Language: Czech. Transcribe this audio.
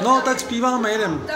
No, tak zpíváme, jedem.